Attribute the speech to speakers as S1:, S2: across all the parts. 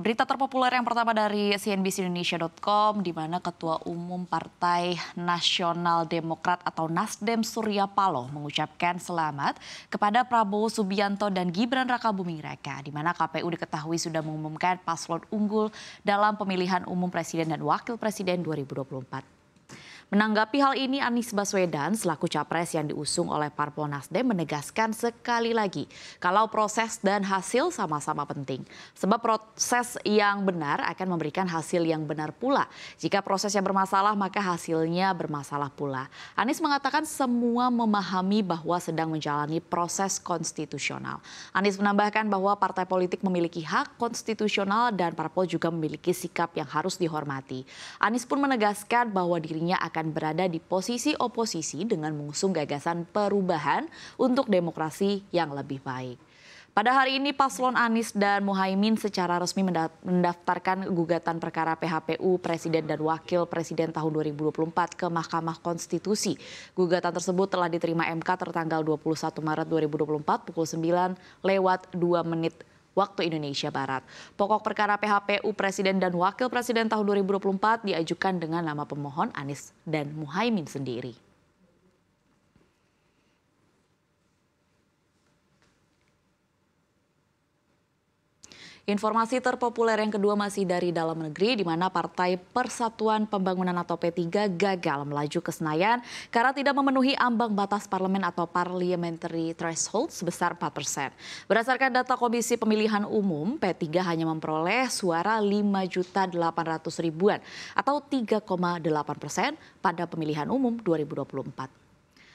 S1: Berita terpopuler yang pertama dari cnbcindonesia.com di mana Ketua Umum Partai Nasional Demokrat atau Nasdem Surya Paloh mengucapkan selamat kepada Prabowo Subianto dan Gibran Rakabuming Raka di mana KPU diketahui sudah mengumumkan paslon unggul dalam pemilihan umum presiden dan wakil presiden 2024. Menanggapi hal ini, Anies Baswedan selaku capres yang diusung oleh Parpol Nasdem menegaskan sekali lagi kalau proses dan hasil sama-sama penting. Sebab proses yang benar akan memberikan hasil yang benar pula. Jika prosesnya bermasalah, maka hasilnya bermasalah pula. Anies mengatakan semua memahami bahwa sedang menjalani proses konstitusional. Anies menambahkan bahwa partai politik memiliki hak konstitusional dan Parpol juga memiliki sikap yang harus dihormati. Anies pun menegaskan bahwa dirinya akan akan berada di posisi oposisi dengan mengusung gagasan perubahan untuk demokrasi yang lebih baik. Pada hari ini paslon Anies dan Muhaimin secara resmi mendaftarkan gugatan perkara PHPU Presiden dan Wakil Presiden tahun 2024 ke Mahkamah Konstitusi. Gugatan tersebut telah diterima MK tertanggal 21 Maret 2024 pukul 9 lewat 2 menit waktu Indonesia Barat. Pokok perkara PHPU Presiden dan Wakil Presiden tahun 2024 diajukan dengan nama pemohon Anies dan Muhaimin sendiri. Informasi terpopuler yang kedua masih dari dalam negeri di mana Partai Persatuan Pembangunan atau P3 gagal melaju ke Senayan karena tidak memenuhi ambang batas parlemen atau parliamentary threshold sebesar 4 persen. Berdasarkan data Komisi Pemilihan Umum, P3 hanya memperoleh suara 5 juta 800 ribuan atau 3,8 persen pada pemilihan umum 2024.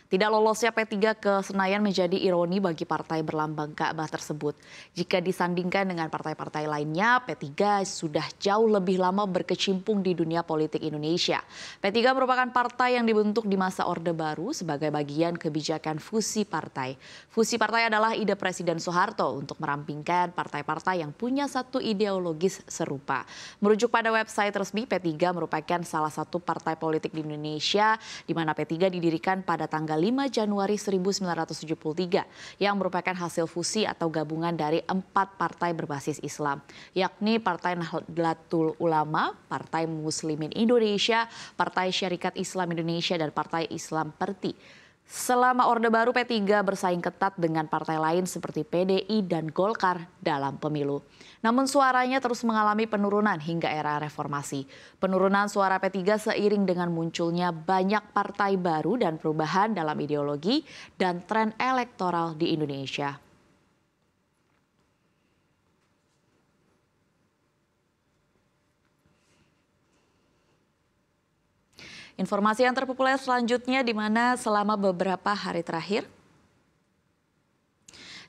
S1: Tidak lolosnya P3 ke Senayan menjadi ironi bagi partai berlambang Ka'bah tersebut. Jika disandingkan dengan partai-partai lainnya, P3 sudah jauh lebih lama berkecimpung di dunia politik Indonesia. P3 merupakan partai yang dibentuk di masa Orde Baru sebagai bagian kebijakan fusi partai. Fusi partai adalah ide Presiden Soeharto untuk merampingkan partai-partai yang punya satu ideologis serupa. Merujuk pada website resmi, P3 merupakan salah satu partai politik di Indonesia di mana P3 didirikan pada tanggal tanggal 5 Januari 1973 yang merupakan hasil fusi atau gabungan dari empat partai berbasis Islam, yakni Partai Nahdlatul Ulama, Partai Muslimin Indonesia, Partai Syarikat Islam Indonesia, dan Partai Islam Perti. Selama Orde Baru P3 bersaing ketat dengan partai lain seperti PDI dan Golkar dalam pemilu. Namun suaranya terus mengalami penurunan hingga era reformasi. Penurunan suara P3 seiring dengan munculnya banyak partai baru dan perubahan dalam ideologi dan tren elektoral di Indonesia. Informasi yang terpopuler selanjutnya di mana selama beberapa hari terakhir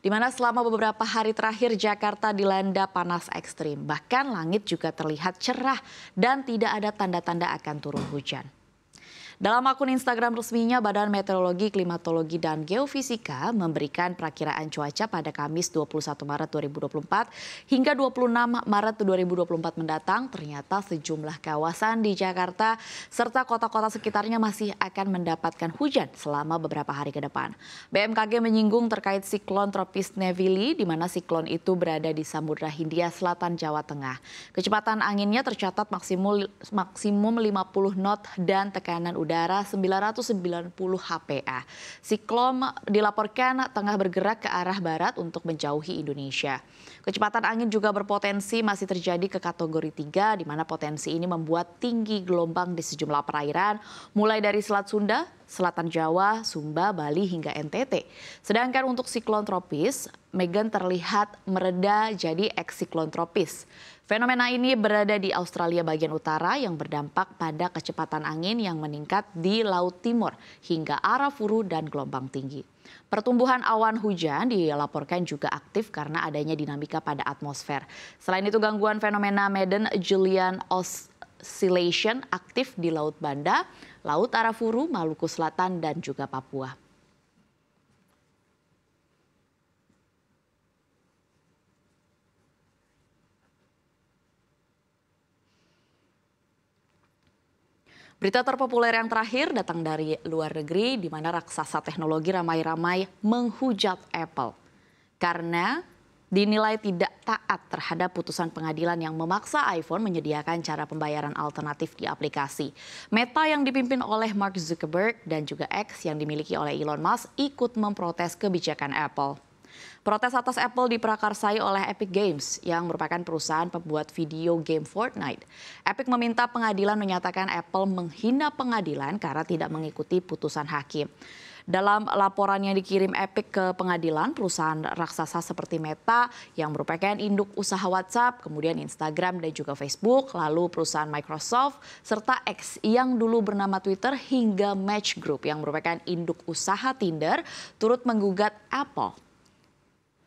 S1: di mana selama beberapa hari terakhir Jakarta dilanda panas ekstrim. Bahkan langit juga terlihat cerah dan tidak ada tanda-tanda akan turun hujan. Dalam akun Instagram resminya, Badan Meteorologi, Klimatologi, dan Geofisika memberikan perakiraan cuaca pada Kamis 21 Maret 2024 hingga 26 Maret 2024 mendatang. Ternyata sejumlah kawasan di Jakarta serta kota-kota sekitarnya masih akan mendapatkan hujan selama beberapa hari ke depan. BMKG menyinggung terkait siklon tropis Nevili, di mana siklon itu berada di Samudra Hindia Selatan, Jawa Tengah. Kecepatan anginnya tercatat maksimum, maksimum 50 knot dan tekanan udara udara 990 HPA. Siklon dilaporkan tengah bergerak ke arah barat untuk menjauhi Indonesia. Kecepatan angin juga berpotensi masih terjadi ke kategori 3 di mana potensi ini membuat tinggi gelombang di sejumlah perairan mulai dari Selat Sunda, Selatan Jawa, Sumba, Bali hingga NTT. Sedangkan untuk siklon tropis, Megan terlihat mereda jadi eksiklon tropis. Fenomena ini berada di Australia bagian utara yang berdampak pada kecepatan angin yang meningkat di Laut Timur hingga arah furu dan gelombang tinggi. Pertumbuhan awan hujan dilaporkan juga aktif karena adanya dinamika pada atmosfer. Selain itu gangguan fenomena Madden Julian Oscillation aktif di Laut Banda, Laut Arafuru, Maluku Selatan, dan juga Papua. Berita terpopuler yang terakhir datang dari luar negeri di mana raksasa teknologi ramai-ramai menghujat Apple. Karena dinilai tidak taat terhadap putusan pengadilan yang memaksa iPhone menyediakan cara pembayaran alternatif di aplikasi. Meta yang dipimpin oleh Mark Zuckerberg dan juga X yang dimiliki oleh Elon Musk ikut memprotes kebijakan Apple. Protes atas Apple diprakarsai oleh Epic Games yang merupakan perusahaan pembuat video game Fortnite. Epic meminta pengadilan menyatakan Apple menghina pengadilan karena tidak mengikuti putusan hakim. Dalam laporan yang dikirim Epic ke pengadilan, perusahaan raksasa seperti Meta yang merupakan induk usaha WhatsApp, kemudian Instagram dan juga Facebook, lalu perusahaan Microsoft, serta X yang dulu bernama Twitter hingga Match Group yang merupakan induk usaha Tinder turut menggugat Apple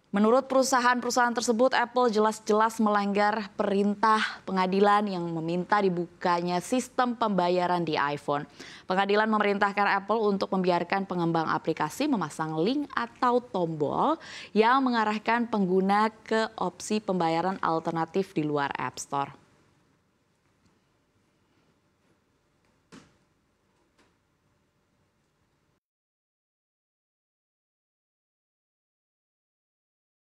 S1: Menurut perusahaan-perusahaan tersebut, Apple jelas-jelas melanggar perintah pengadilan yang meminta dibukanya sistem pembayaran di iPhone. Pengadilan memerintahkan Apple untuk membiarkan pengembang aplikasi memasang link atau tombol yang mengarahkan pengguna ke opsi pembayaran alternatif di luar App Store.